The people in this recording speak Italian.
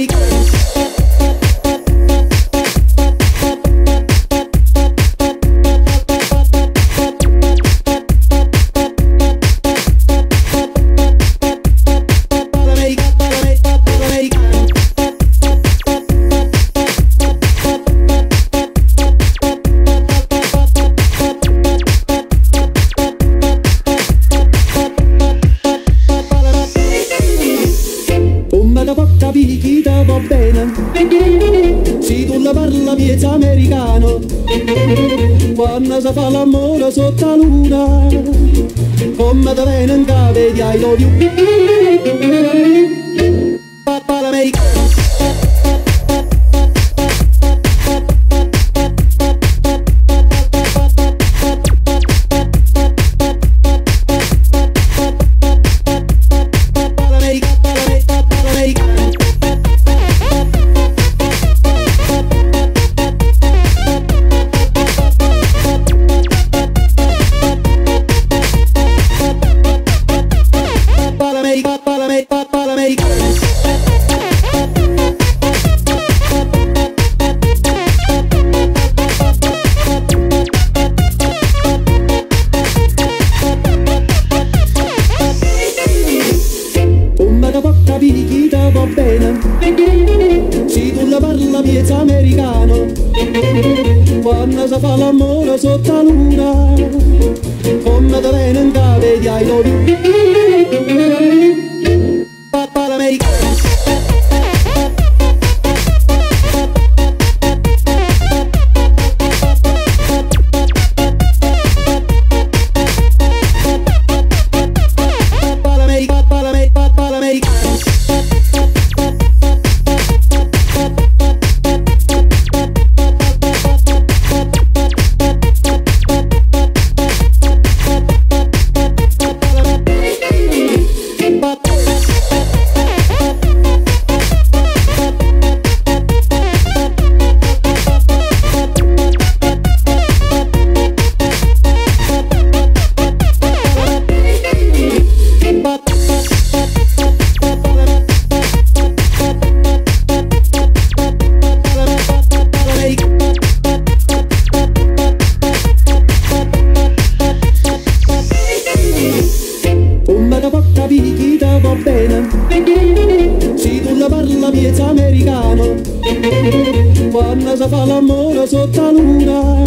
make Si tu la parla piezza americano, quando si fa l'amore sotto la luna, come te vene in cave di I love you. L'americano. Quando si fa l'amore sotto la luna. Come Make. Va bene. Se tu la parla piezza americano Quando si fa l'amore sotto la luna